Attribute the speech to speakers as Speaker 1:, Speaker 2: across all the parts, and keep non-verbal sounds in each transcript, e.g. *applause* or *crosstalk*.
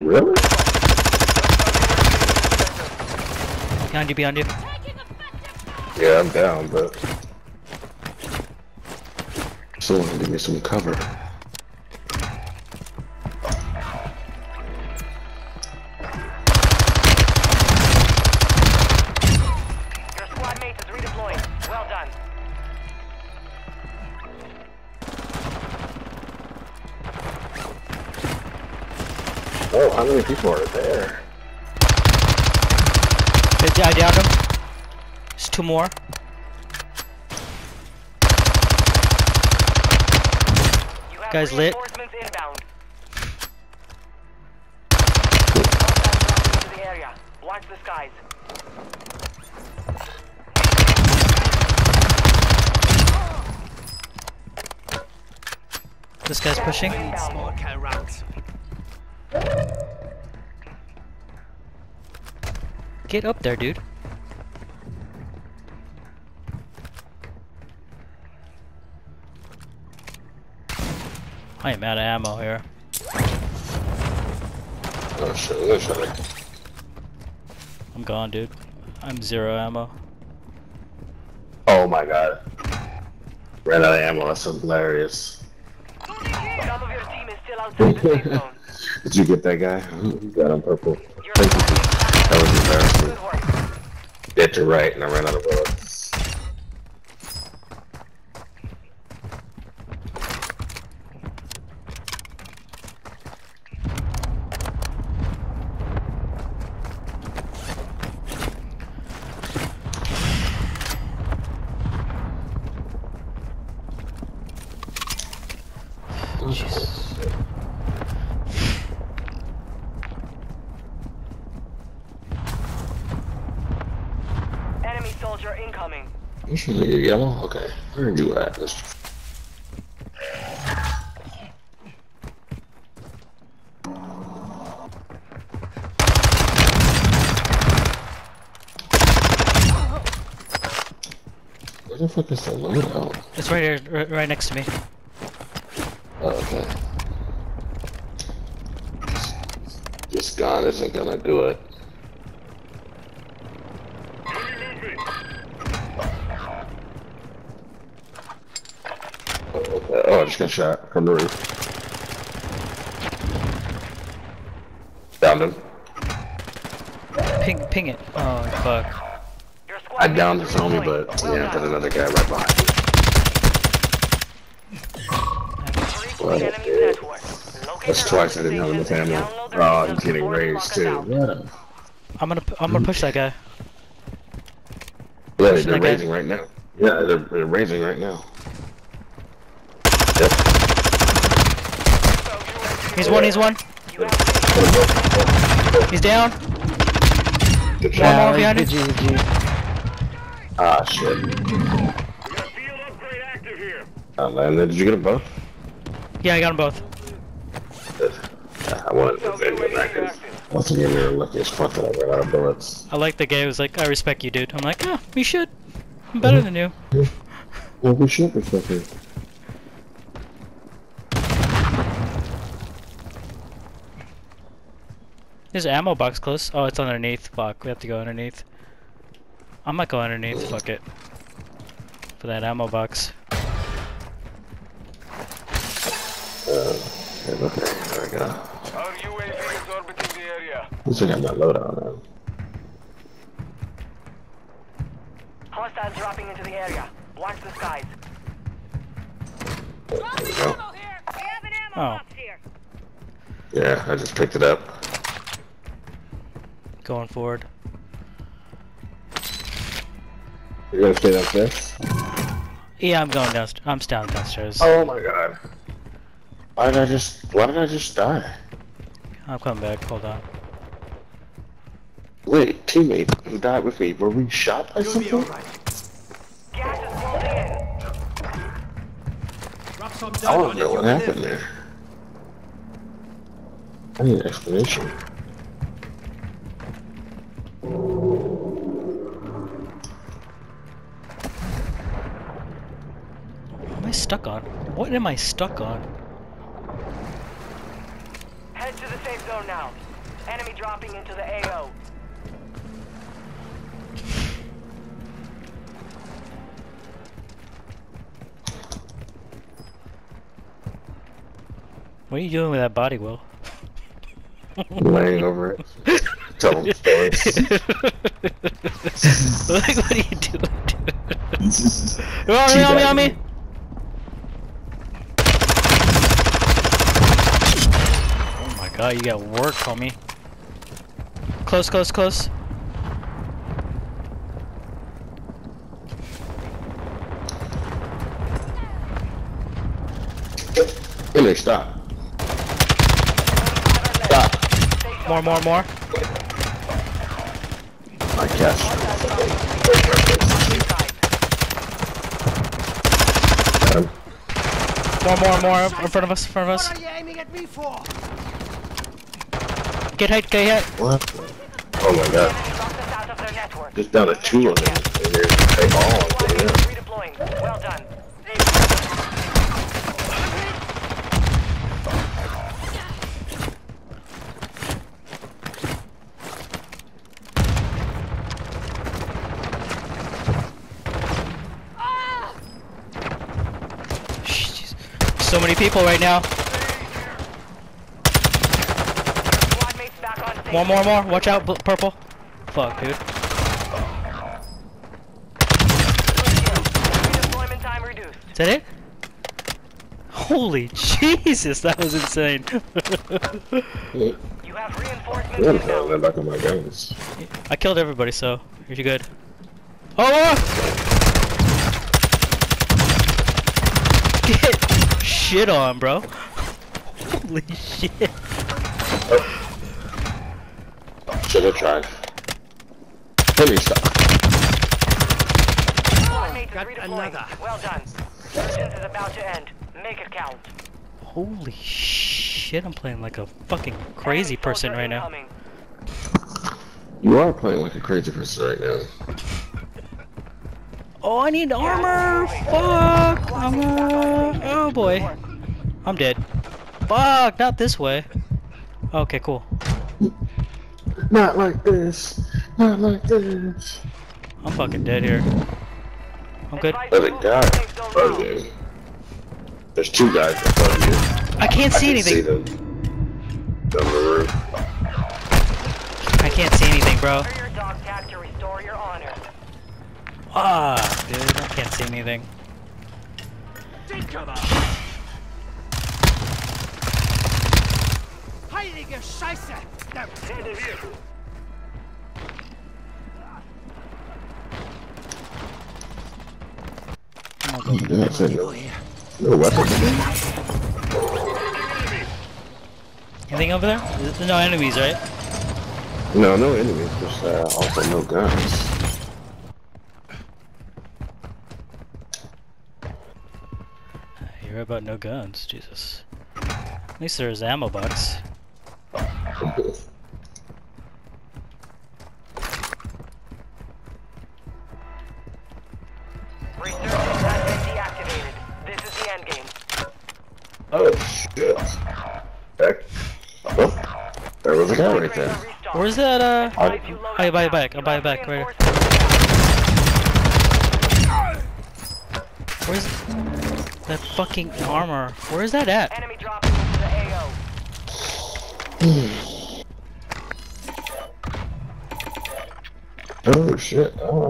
Speaker 1: Really?
Speaker 2: Behind you, behind you.
Speaker 1: Yeah, I'm down, but someone give me some cover. Oh, how many people are there?
Speaker 2: Did I downed him? There's two more. Guys lit.
Speaker 3: reinforcements inbound. Hostiles dropping into the area. Watch the skies.
Speaker 2: This guy's pushing. Get up there, dude. I am out of ammo here.
Speaker 1: Oh shit, look at that.
Speaker 2: I'm gone, dude. I'm zero ammo.
Speaker 1: Oh my god. Ran out of ammo, that's hilarious.
Speaker 3: Some of your team is still outside the safe *laughs* zone.
Speaker 1: Did you get that guy? *laughs* Who got on purple? That was embarrassing. Dead to right, and I ran out of bullets.
Speaker 2: Jesus.
Speaker 3: Enemy soldier incoming.
Speaker 1: You should *laughs* leave yellow? Okay. Where are you at? Let's Where the fuck is the loadout?
Speaker 2: It's right here, right, right next to me.
Speaker 1: Oh, okay. This gun isn't gonna do it. Just got shot from the roof. Downed him.
Speaker 2: Ping, ping it. Oh fuck.
Speaker 1: I downed
Speaker 3: is
Speaker 1: his homie, but yeah, there's another guy right behind me.
Speaker 3: Three
Speaker 1: Well,
Speaker 3: the enemy's
Speaker 1: yeah.
Speaker 3: network. Locate
Speaker 1: That's twice I didn't have enough
Speaker 3: organizations and
Speaker 1: ammo.
Speaker 3: download their
Speaker 1: Oh, he's getting raised too. Yeah.
Speaker 2: I'm gonna, I'm gonna push that guy.
Speaker 1: Yeah, they're
Speaker 2: guy.
Speaker 1: raising right now. Yeah, they're, they're raising right now. Yep.
Speaker 2: He's one, he's one. He's down.
Speaker 1: Good
Speaker 2: One more
Speaker 1: shot.
Speaker 2: behind him.
Speaker 1: Ah, shit. Oh, man, did you get them both?
Speaker 2: Yeah, I got them both.
Speaker 1: Good. Yeah, I wanted to end with that because once again, we were lucky as fuck that I ran out of bullets.
Speaker 2: I like the guy who was like, I respect you, dude. I'm like, ah, oh, we should. I'm better mm-hmm. than you. *laughs*
Speaker 1: Well, we should respect you.
Speaker 2: There's an ammo box close. Oh, it's underneath. Fuck, we have to go underneath. I might go underneath. Fuck it. For that ammo box.
Speaker 1: Uh, okay, there we go.
Speaker 4: Our UAV is orbiting the area.
Speaker 1: At least I got my loadout now.
Speaker 3: hostiles dropping into the area. Watch the skies.
Speaker 1: There we go.
Speaker 2: Oh,
Speaker 1: Yeah, I just picked it up.
Speaker 2: Going forward.
Speaker 1: You're gonna stay downstairs?
Speaker 2: Yeah, I'm going downstairs. I'm down downstairs.
Speaker 1: Oh my god. Why did I just, why did I just die?
Speaker 2: I'm coming back. Hold on.
Speaker 1: Wait, teammate who died with me, were we shot by something?
Speaker 3: Gas is closing in.
Speaker 5: Drop some
Speaker 1: I don't know what happened there. I need an explanation.
Speaker 2: Stuck on? What am I stuck on?
Speaker 3: Head to the safe zone now. Enemy dropping into the AO.
Speaker 2: What are you doing with that body, Will?
Speaker 1: Laying over it. Tell them stories.
Speaker 2: like, what are you doing? on me, on me, on me! Oh you got work, homie. Close, close, close.
Speaker 1: Billy, stop. Stop.
Speaker 2: More, more, more.
Speaker 1: I guess.
Speaker 2: More, more, more. In front of us, in front of us.
Speaker 5: What are you aiming at me for?
Speaker 2: Get hit, get hit.
Speaker 1: what? Oh my god.
Speaker 3: Enemy locked us out of their network.
Speaker 1: Just down to two of them. And they're they all
Speaker 3: Squad
Speaker 1: yeah.
Speaker 3: mates redeploying. Well done.
Speaker 2: So many people right now.
Speaker 3: Squad mates back on station.
Speaker 2: More, more, more. Watch out, purple. Fuck, dude.
Speaker 3: Redeployment time reduced.
Speaker 2: Is that it? Holy Jesus, that was insane.
Speaker 3: You have reinforcements
Speaker 1: I'm
Speaker 3: inbound.
Speaker 1: back on my guns.
Speaker 2: I killed everybody, so you're good. Oh! oh! Get shit on, bro. *laughs* Holy shit. Oh.
Speaker 1: Should have tried. Billy, stop.
Speaker 3: Squad mates is
Speaker 5: Got another.
Speaker 3: Well done. Vengeance is about to end. Make it count.
Speaker 2: Holy shit, I'm playing like a fucking crazy person right now.
Speaker 1: You are playing like a crazy person right now.
Speaker 2: Oh, I need armor! Fuck! I'm, uh, oh boy. I'm dead. Fuck, not this way. Okay, cool.
Speaker 1: Not like this. Not like this.
Speaker 2: I'm fucking dead here. I'm good.
Speaker 3: Advise
Speaker 1: There's a
Speaker 3: move
Speaker 1: guy
Speaker 3: to
Speaker 1: in front of you. There's two guys in front of you.
Speaker 2: I can't see
Speaker 1: I can see
Speaker 2: anything.
Speaker 1: them. On the roof.
Speaker 2: I can't see anything, bro.
Speaker 3: Order your dog tag to restore your honor.
Speaker 2: Ah, dude, I can't see anything.
Speaker 5: Take! Heilige Scheiße! No.
Speaker 2: I'm gonna go.
Speaker 1: Yeah, I said no. No weapons.
Speaker 2: Anything over there? There's no enemies, right?
Speaker 1: No, no enemies, just uh, also no guns.
Speaker 2: You're right about no guns, Jesus. At least there's ammo box. *laughs*
Speaker 3: Resurgence has been deactivated. This is the end game.
Speaker 1: oh shit. Heck. Oh, there was a guy right there.
Speaker 2: Where's that, uh...
Speaker 1: I-
Speaker 2: I'll buy it back, I'll buy it back, right here. Where's that fucking armor? Where's that at?
Speaker 3: Enemy *sighs* *sighs*
Speaker 1: Oh shit. Oh.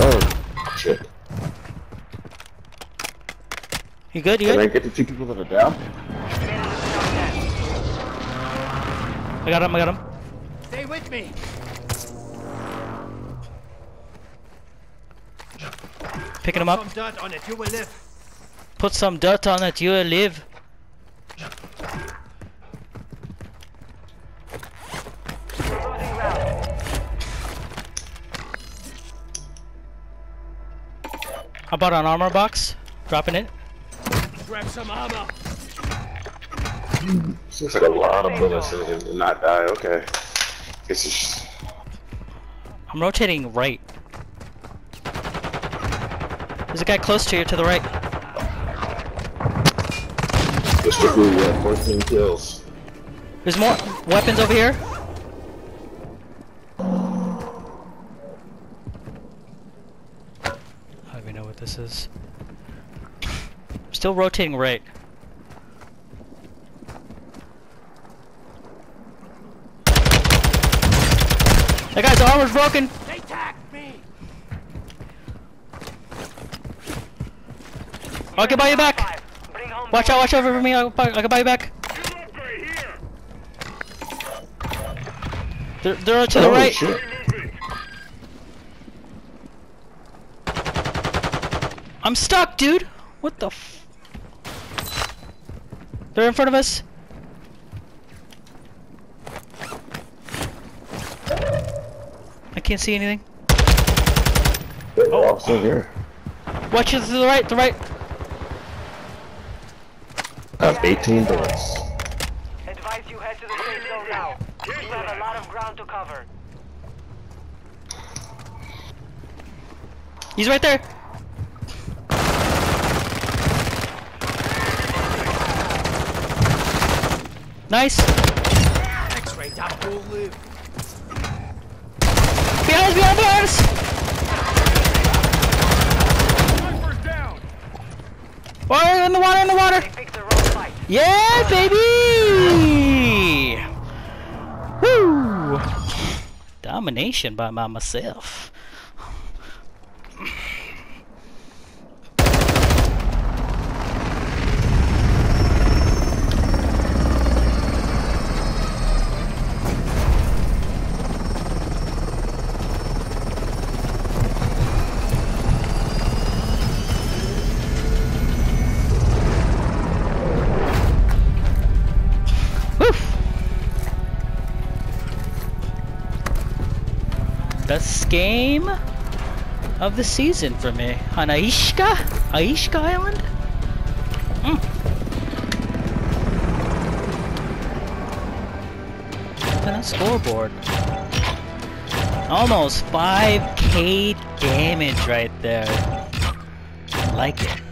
Speaker 1: Oh shit.
Speaker 2: You good, you
Speaker 1: Can I get the two people that are down?
Speaker 2: I got him, I got him.
Speaker 5: Stay with me!
Speaker 2: Picking him up.
Speaker 5: Some dirt on it, you will live.
Speaker 2: Put some dirt on it, you will live. I bought an armor box. Dropping it.
Speaker 5: Grab some armor.
Speaker 1: Seems like a lot of bullets in him to not die. Okay. It's just.
Speaker 2: I'm rotating right. There's a guy close to you to the right.
Speaker 1: Mr. Blue, you 14 kills.
Speaker 2: There's more weapons over here. I don't even know what this is. Still rotating right. That guy's armor's broken.
Speaker 5: They tagged me!
Speaker 2: I can buy you back.
Speaker 3: Five. Bring home
Speaker 2: Watch out, watch over for me. I can buy, I can buy you back. They're, they're to the
Speaker 1: Oh,
Speaker 2: right.
Speaker 1: shit.
Speaker 2: I'm stuck, dude. What the f? They're in front of us. I can't see anything.
Speaker 1: Oh, They're all still here.
Speaker 2: Watch it to the right, the right.
Speaker 1: I have 18 bullets.
Speaker 3: Advise you head to the safe zone now. You have a lot of ground to cover.
Speaker 2: He's right there. Nice.
Speaker 5: X-ray down will live.
Speaker 2: Behind us, behind, us. Oh, in the water, in the water. Yeah, baby! Woo! Domination by my myself. Best game of the season for me on Ashika, Ashika Island. Mm. And a scoreboard. Almost 5k damage right there. I like it.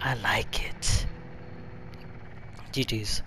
Speaker 2: I like it. GG's.